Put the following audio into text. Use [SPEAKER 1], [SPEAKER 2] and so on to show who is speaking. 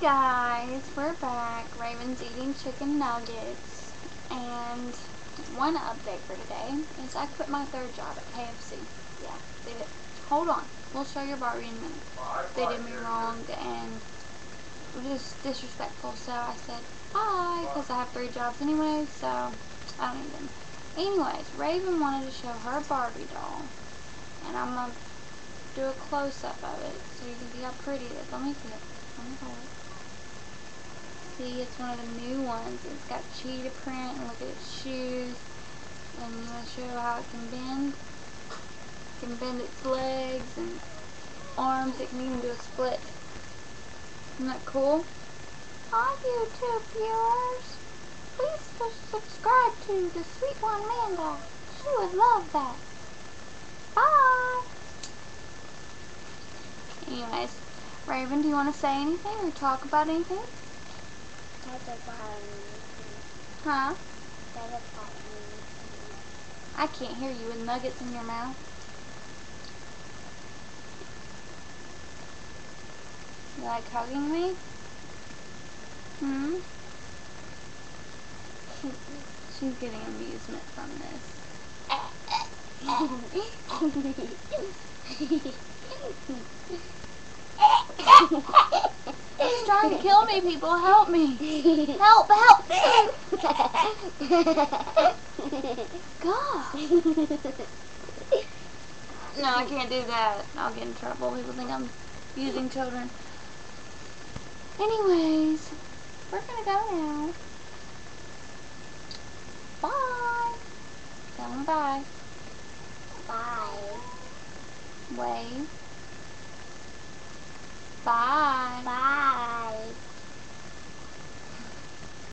[SPEAKER 1] Guys, we're back. Raven's eating chicken nuggets. And one update for today is I quit my third job at KFC. Yeah, they did. Hold on. We'll show your Barbie in a minute. They did me wrong and just disrespectful. So I said bye because I have three jobs anyway. So I don't even. Anyways, Raven wanted to show her Barbie doll. And I'm to do a close-up of it so you can see how pretty it is. Let me see it. Let me hold it. See, it's one of the new ones. It's got cheetah print and look at its shoes. And you want to show how it can bend. It can bend its legs and arms. It can even do a split. Isn't that cool? Hi YouTube viewers. Please subscribe to the Sweet One Amanda. She would love that. Bye. Anyways, Raven, do you want to say anything or talk about anything? Huh? I can't hear you with nuggets in your mouth. You like hugging me? Hmm? She's getting amusement from this. Trying to kill me, people. Help me. Help, help. God. No, I can't do that. I'll get in trouble. People think I'm using children. Anyways, we're going to go now. Bye. Tell them bye.
[SPEAKER 2] Bye.
[SPEAKER 1] Wave. Bye.
[SPEAKER 2] Bye.